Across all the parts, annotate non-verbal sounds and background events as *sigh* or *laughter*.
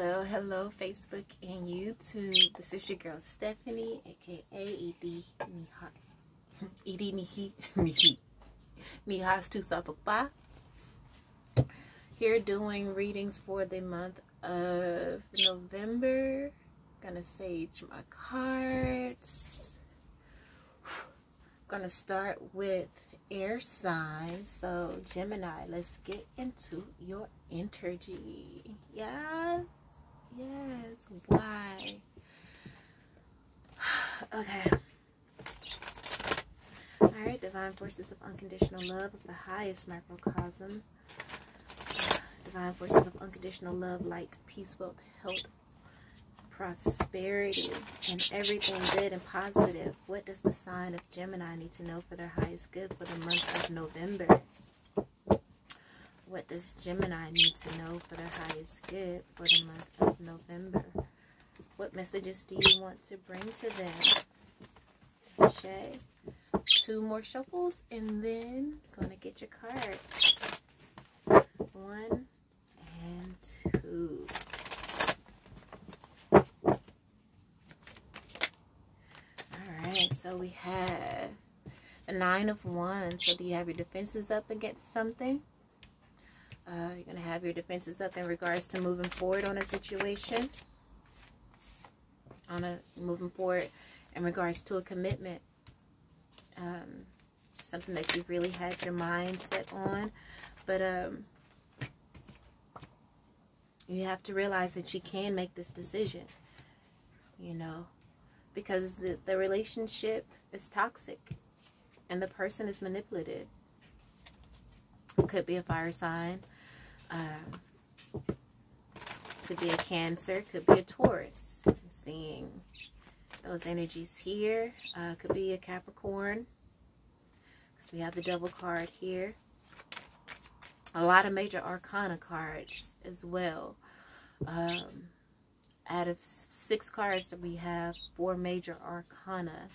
Hello, hello, Facebook and YouTube. This is your girl Stephanie, aka Edie Miha. Edie Mihi Mihi. Mihas tu Papa. Here doing readings for the month of November. Gonna sage my cards. Gonna start with air signs. So Gemini, let's get into your energy. Yes. Yes. Why? *sighs* okay. All right. Divine forces of unconditional love of the highest microcosm. *sighs* Divine forces of unconditional love, light, peace, wealth, health, prosperity, and everything good and positive. What does the sign of Gemini need to know for their highest good for the month of November? What does Gemini need to know for their highest good for the month of November? What messages do you want to bring to them? Shay. Two more shuffles and then gonna get your cards. One and two. Alright, so we have a nine of wands. So do you have your defenses up against something? Uh, you're going to have your defenses up in regards to moving forward on a situation. On a moving forward in regards to a commitment. Um, something that you've really had your mind set on. But um, you have to realize that you can make this decision. You know, because the, the relationship is toxic and the person is manipulative. Could be a fire sign. Um, could be a Cancer. Could be a Taurus. I'm seeing those energies here. Uh, could be a Capricorn. Because we have the double card here. A lot of major arcana cards as well. Um, out of six cards we have four major arcana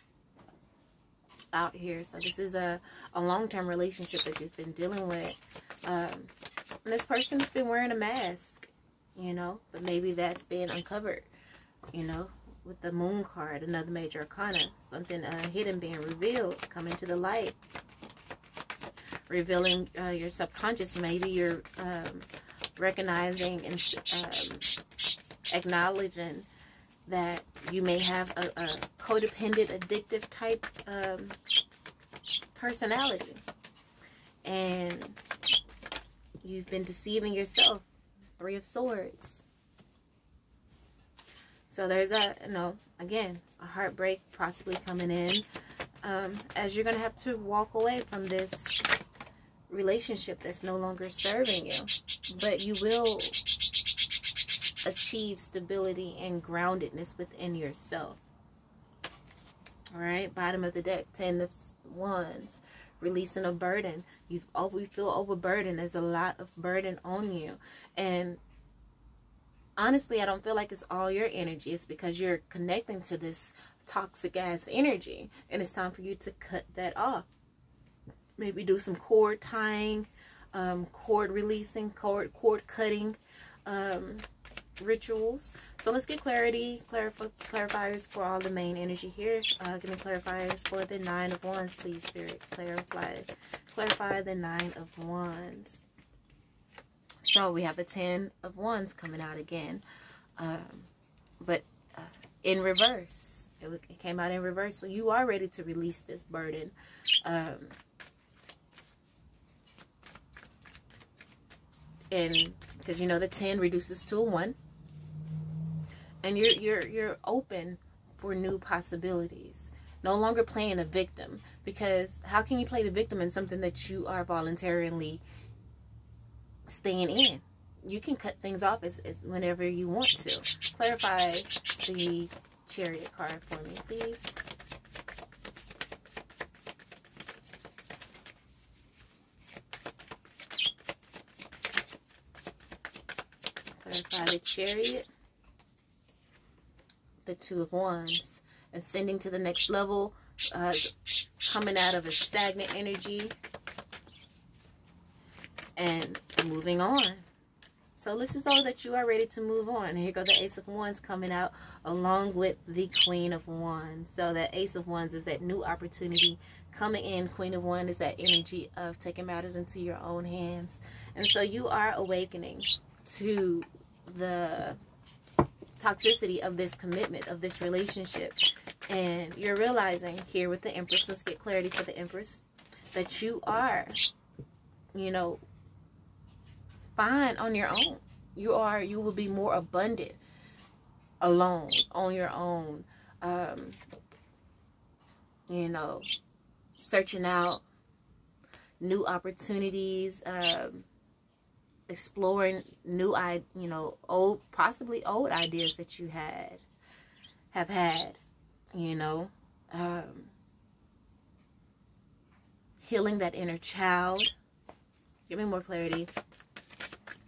out here. So this is a, a long-term relationship that you've been dealing with. Um, this person's been wearing a mask you know but maybe that's been uncovered you know with the moon card another major arcana something uh, hidden being revealed coming to the light. Revealing uh, your subconscious maybe you're um, recognizing and um, acknowledging that you may have a, a codependent, addictive type um, personality. And you've been deceiving yourself. Three of Swords. So there's a, you know, again, a heartbreak possibly coming in. Um, as you're going to have to walk away from this relationship that's no longer serving you. But you will achieve stability and groundedness within yourself. All right, bottom of the deck, ten of wands, releasing a burden. You've over, you feel overburdened. There's a lot of burden on you, and honestly, I don't feel like it's all your energy. It's because you're connecting to this toxic ass energy, and it's time for you to cut that off. Maybe do some cord tying, um, cord releasing, cord cord cutting. Um, rituals. So let's get clarity, clarif clarifiers for all the main energy here. Uh, give me clarifiers for the Nine of Wands, please, Spirit. Clarify, clarify the Nine of Wands. So we have the Ten of Wands coming out again. Um, but uh, in reverse. It, it, came out in reverse. So you are ready to release this burden. Um, and because you know the 10 reduces to a 1 and you're you're you're open for new possibilities. No longer playing a victim. Because how can you play the victim in something that you are voluntarily staying in? You can cut things off as, as whenever you want to. Clarify the chariot card for me please. Clarify the chariot the Two of Wands. Ascending to the next level, uh, coming out of a stagnant energy, and moving on. So looks as though that you are ready to move on. And here go the Ace of Wands coming out along with the Queen of Wands. So that Ace of Wands is that new opportunity coming in. Queen of Wands is that energy of taking matters into your own hands. And so you are awakening to the toxicity of this commitment, of this relationship. And you're realizing here with the Empress, let's get clarity for the Empress, that you are, you know, fine on your own. You are, you will be more abundant alone, on your own. Um, you know, searching out new opportunities, um, exploring new, i you know, old, possibly old ideas that you had, have had, you know, um, healing that inner child. Give me more clarity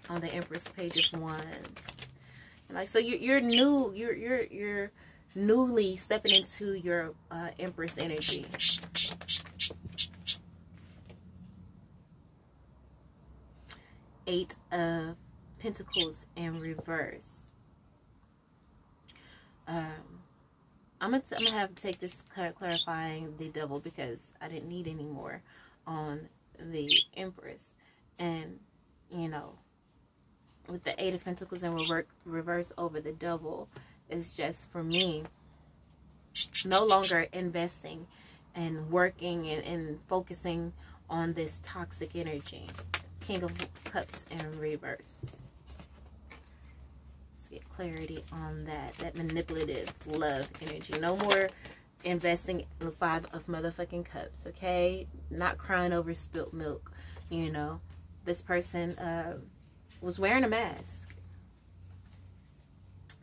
on the Empress page of Wands. Like so, you, you're new. You're you're you're newly stepping into your uh, Empress energy. Eight of Pentacles in reverse. Um, I'm gonna, I'm gonna have to take this clarifying the double because I didn't need any more on the Empress, and you know, with the Eight of Pentacles and reverse over the double, is just for me no longer investing and working and, and focusing on this toxic energy. King of Cups in reverse. Let's get clarity on that. That manipulative love energy. No more investing in the five of motherfucking cups, okay? Not crying over spilt milk, you know. This person uh, was wearing a mask.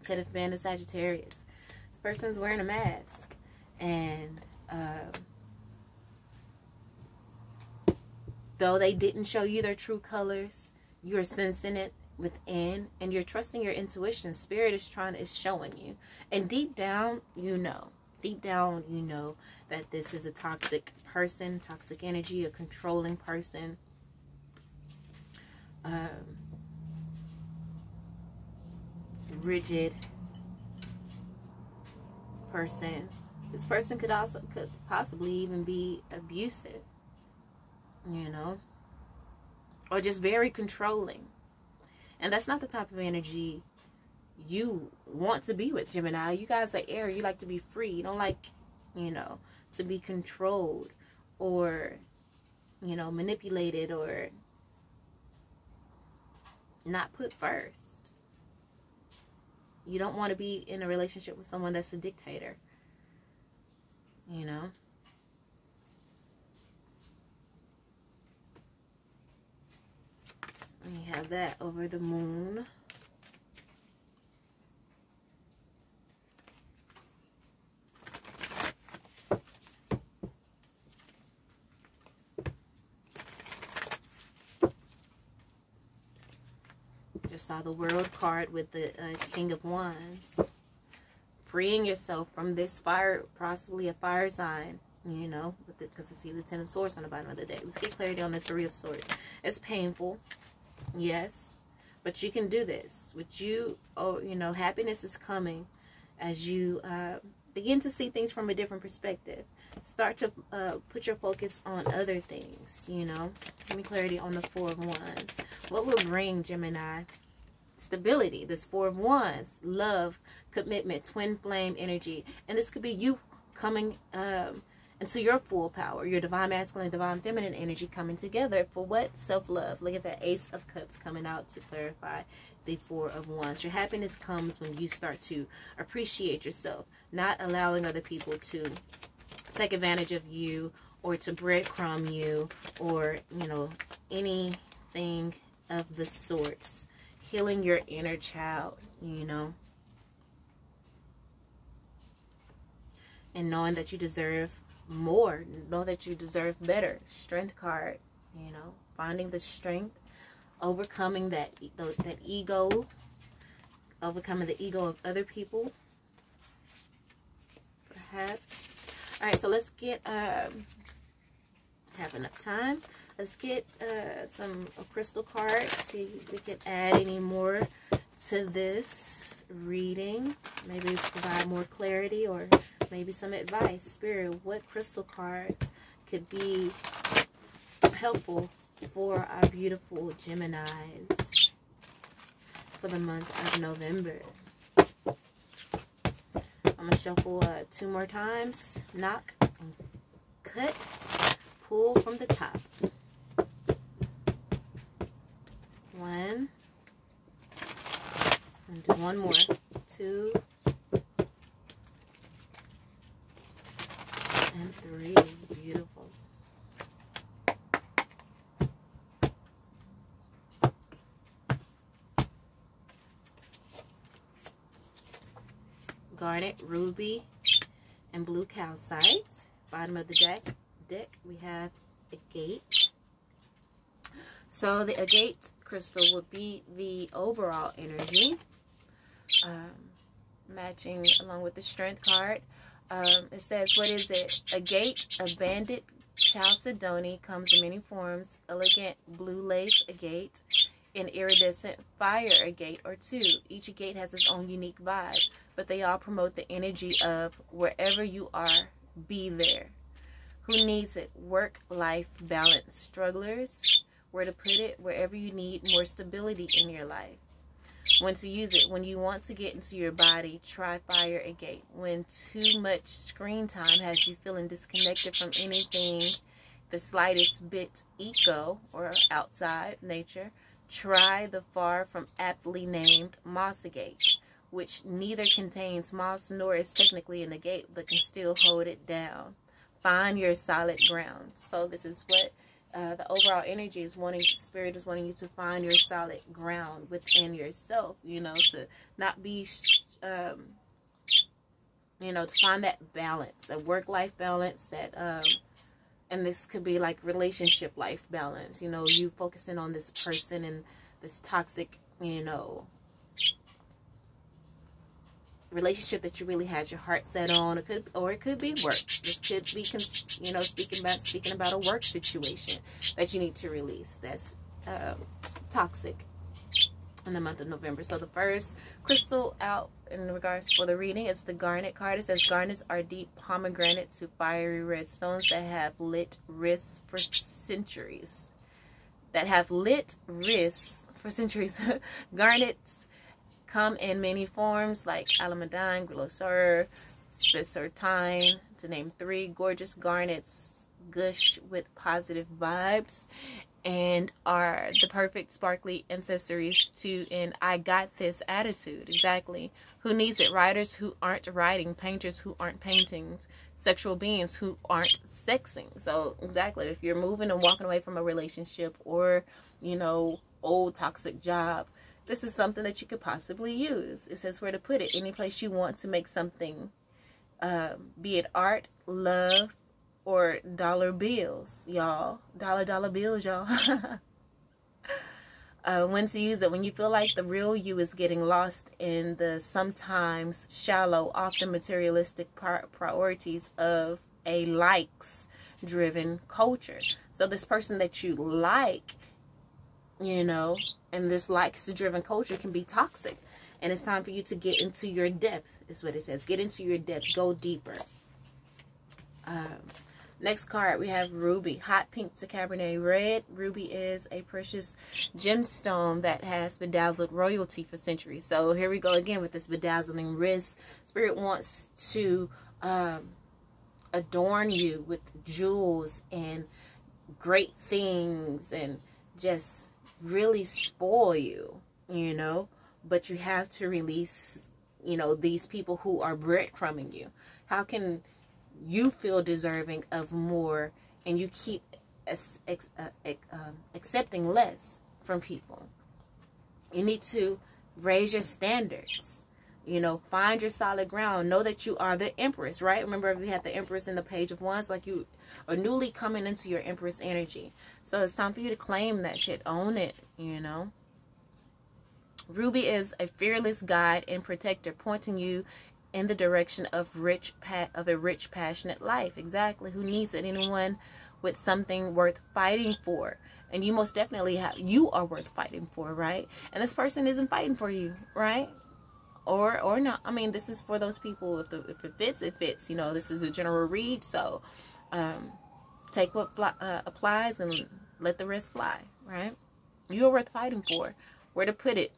Could have been a Sagittarius. This person's wearing a mask. And um, though they didn't show you their true colors, you're sensing it within and you're trusting your intuition. Spirit is trying, is showing you. And deep down, you know. Deep down, you know that this is a toxic person, toxic energy, a controlling person. Um, rigid person. This person could also could possibly even be abusive, you know, or just very controlling. And that's not the type of energy you want to be with Gemini. You guys are air. You like to be free. You don't like, you know, to be controlled or, you know, manipulated or not put first. You don't want to be in a relationship with someone that's a dictator. You know? We have that over the moon. just saw the world card with the uh, King of Wands. Freeing yourself from this fire, possibly a fire sign, you know, because I see the Ten of Swords on the bottom of the deck. Let's get clarity on the Three of Swords. It's painful, yes, but you can do this. With you, oh, you know, happiness is coming as you uh, begin to see things from a different perspective. Start to uh, put your focus on other things, you know. Give me clarity on the Four of Wands. What will bring Gemini stability. This Four of Wands, love, commitment, twin flame energy. And this could be you coming um, into your full power, your divine masculine, divine feminine energy coming together for what? Self-love. Look at that Ace of Cups coming out to clarify the Four of Wands. Your happiness comes when you start to appreciate yourself, not allowing other people to take advantage of you or to breadcrumb you or, you know, anything of the sorts healing your inner child, you know. And knowing that you deserve more, know that you deserve better. Strength card, you know, finding the strength, overcoming that that ego, overcoming the ego of other people. Perhaps. All right, so let's get um have enough time. let's get uh, some crystal cards. See if we can add any more to this reading. Maybe provide more clarity or maybe some advice. Spirit, what crystal cards could be helpful for our beautiful Geminis for the month of November? I'm going to shuffle uh, two more times. Knock cut. Pull from the top. One. And do one more. Two. And three. Beautiful. Garnet, ruby, and blue calcite. Bottom of the deck, deck we have agate. So the agate crystal would be the overall energy, um, matching along with the strength card. Um, it says, what is it? Agate, a bandit chalcedony comes in many forms. Elegant blue lace agate, an iridescent fire agate or two. Each gate has its own unique vibe, but they all promote the energy of wherever you are, be there. Who needs it? Work-life balance. Strugglers, where to put it, wherever you need more stability in your life. When to use it, when you want to get into your body, try fire agate. When too much screen time has you feeling disconnected from anything, the slightest bit eco or outside nature, try the far from aptly named moss agate, which neither contains moss nor is technically in the gate, but can still hold it down. Find your solid ground. So this is what uh, the overall energy is wanting, spirit is wanting you to find your solid ground within yourself, you know, to not be, um, you know, to find that balance, that work-life balance, that, um, and this could be like relationship life balance, you know, you focusing on this person and this toxic, you know, relationship that you really had your heart set on. It could, or it could be work. This could be, you know, speaking about speaking about a work situation that you need to release. That's uh, toxic in the month of November. So the first crystal out in regards for the reading is the garnet card. It says garnets are deep pomegranate to fiery red stones that have lit wrists for centuries. That have lit wrists for centuries. *laughs* Garnets come in many forms like almandine, grossular, spessartine, to name three. Gorgeous garnets gush with positive vibes and are the perfect sparkly accessories to an I got this attitude. Exactly. Who needs it? Writers who aren't writing, painters who aren't paintings, sexual beings who aren't sexing. So, exactly. If you're moving and walking away from a relationship or, you know, old toxic job, this is something that you could possibly use. It says where to put it. Any place you want to make something, um, be it art, love, or dollar bills, y'all. Dollar, dollar bills, y'all. *laughs* uh, when to use it. When you feel like the real you is getting lost in the sometimes shallow, often materialistic priorities of a likes driven culture. So this person that you like, you know, and this likes driven culture can be toxic and it's time for you to get into your depth is what it says get into your depth go deeper um, next card we have ruby. Hot pink to cabernet red. Ruby is a precious gemstone that has bedazzled royalty for centuries. So here we go again with this bedazzling wrist. Spirit wants to um, adorn you with jewels and great things and just really spoil you, you know, but you have to release, you know, these people who are breadcrumbing you. How can you feel deserving of more and you keep ex ex uh, um, accepting less from people? You need to raise your standards. You know, find your solid ground. Know that you are the empress, right? Remember, we had the empress in the page of wands. Like you are newly coming into your empress energy. So it's time for you to claim that shit. Own it, you know. Ruby is a fearless guide and protector, pointing you in the direction of rich of a rich, passionate life. Exactly. Who needs it? Anyone with something worth fighting for? And you most definitely have you are worth fighting for right? And this person isn't fighting for you right? Or or not. I mean this is for those people. If the if it fits it fits. You know this is a general read. So um take what fly, uh, applies and let the rest fly right? You're worth fighting for. Where to put it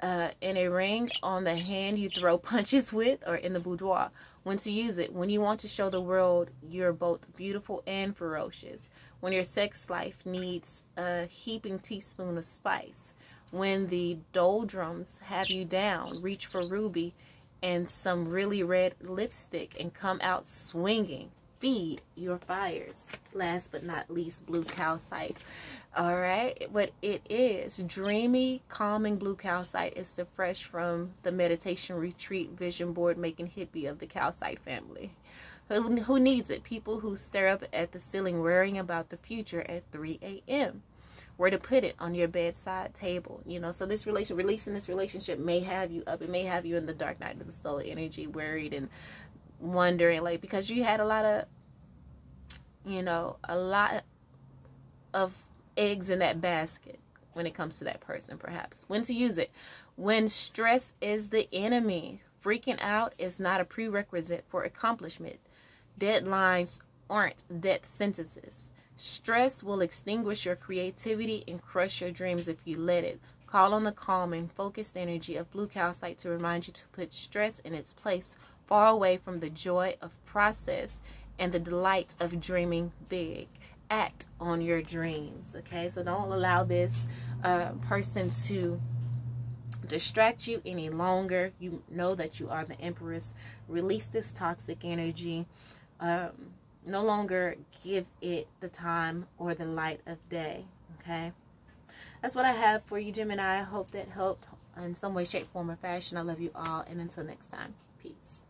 uh, in a ring on the hand you throw punches with or in the boudoir. When to use it when you want to show the world you're both beautiful and ferocious. When your sex life needs a heaping teaspoon of spice. When the doldrums have you down reach for ruby and some really red lipstick and come out swinging. Feed your fires. Last but not least blue calcite all right what it is dreamy calming blue calcite is the fresh from the meditation retreat vision board making hippie of the calcite family. Who, who needs it? People who stare up at the ceiling worrying about the future at 3 a.m where to put it? On your bedside table you know? So this relation releasing this relationship may have you up. It may have you in the dark night of the soul energy worried and wondering like because you had a lot of you know a lot of eggs in that basket when it comes to that person, perhaps. When to use it. When stress is the enemy, freaking out is not a prerequisite for accomplishment. Deadlines aren't death sentences. Stress will extinguish your creativity and crush your dreams if you let it. Call on the calm and focused energy of blue calcite to remind you to put stress in its place, far away from the joy of process and the delight of dreaming big act on your dreams okay? So don't allow this uh, person to distract you any longer. You know that you are the empress. Release this toxic energy. Um, no longer give it the time or the light of day okay? That's what i have for you gemini. I hope that helped in some way shape form or fashion. I love you all and until next time peace